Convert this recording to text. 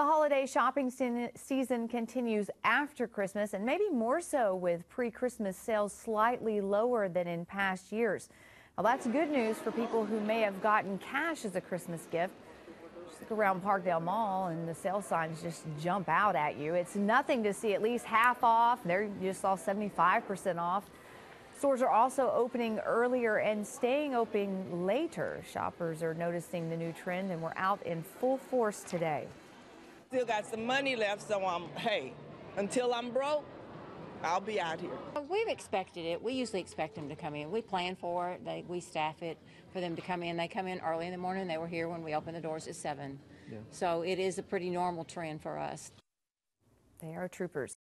The holiday shopping season continues after Christmas and maybe more so with pre Christmas sales slightly lower than in past years. Well, that's good news for people who may have gotten cash as a Christmas gift. Just look around Parkdale Mall and the sale signs just jump out at you. It's nothing to see at least half off. There you just saw 75% off. Stores are also opening earlier and staying open later. Shoppers are noticing the new trend and we're out in full force today. Still got some money left, so I'm, hey, until I'm broke, I'll be out here. We've expected it. We usually expect them to come in. We plan for it. They, we staff it for them to come in. They come in early in the morning. They were here when we opened the doors at 7. So it is a pretty normal trend for us. They are troopers.